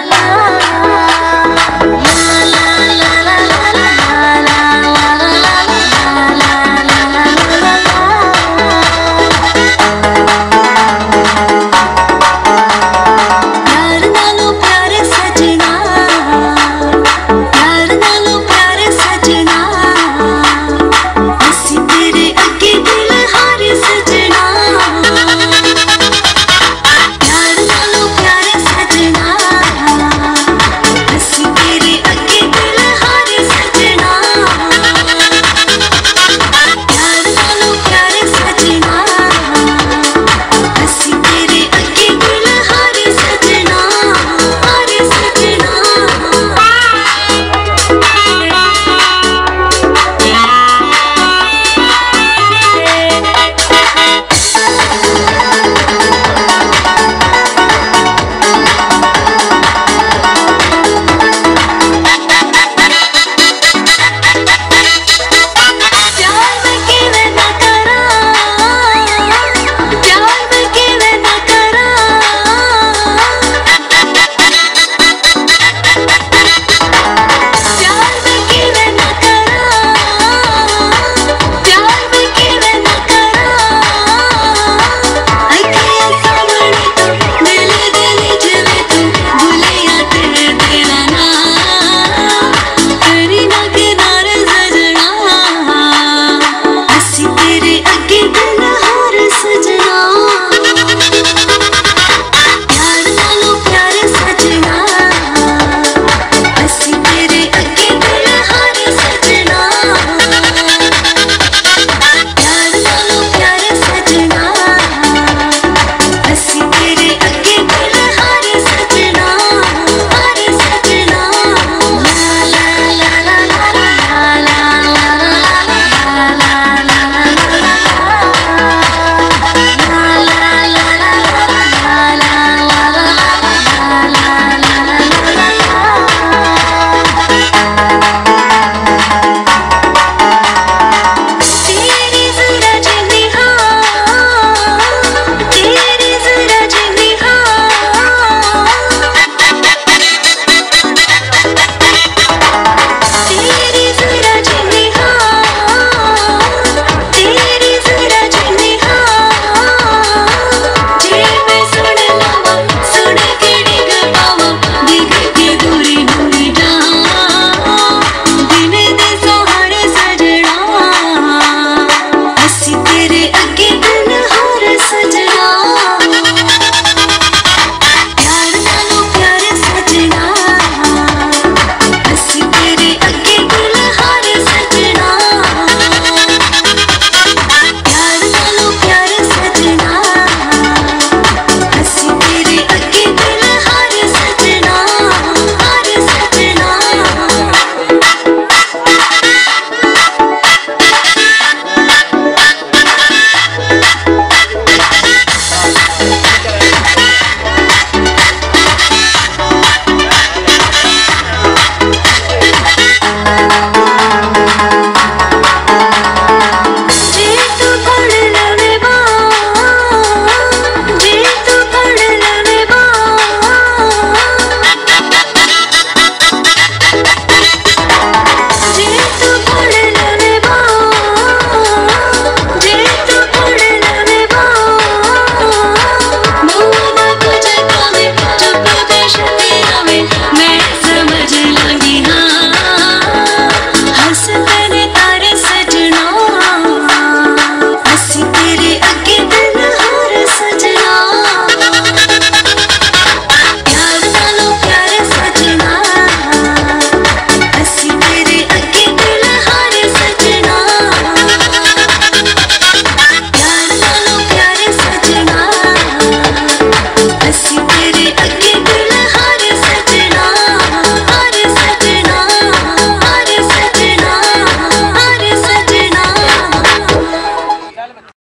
la